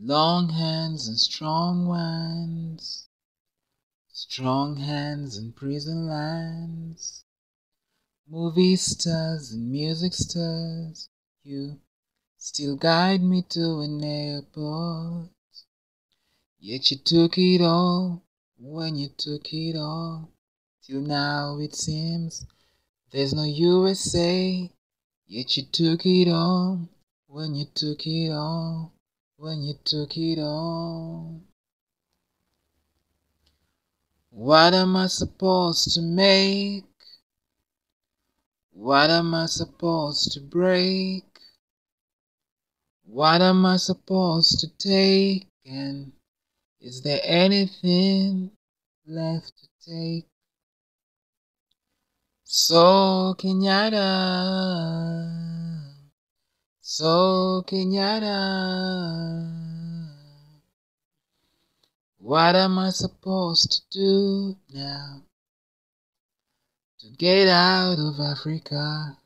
Long hands and strong ones, strong hands in prison lands, movie stars and music stars, you still guide me to an airport. Yet you took it all when you took it all. Till now it seems there's no USA. Yet you took it all when you took it all when you took it all. What am I supposed to make? What am I supposed to break? What am I supposed to take? And is there anything left to take? So, Kenyatta. So, Kenyatta, what am I supposed to do now to get out of Africa?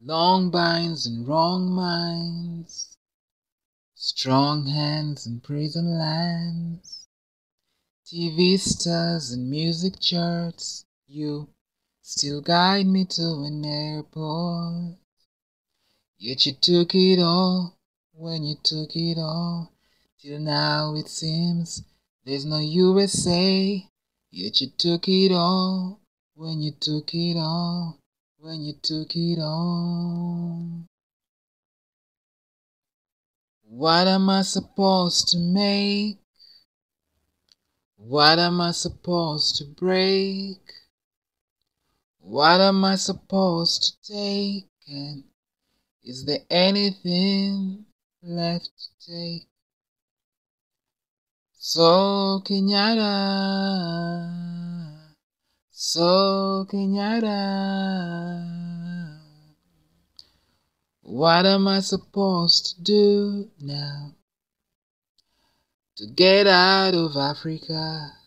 Long binds and wrong minds, strong hands and prison lands, TV stars and music charts, you Still guide me to an airport. Yet you took it all when you took it all. Till now it seems there's no USA. Yet you took it all when you took it all. When you took it all. What am I supposed to make? What am I supposed to break? What am I supposed to take? And is there anything left to take? So Kenyatta, so Kenyatta, what am I supposed to do now to get out of Africa?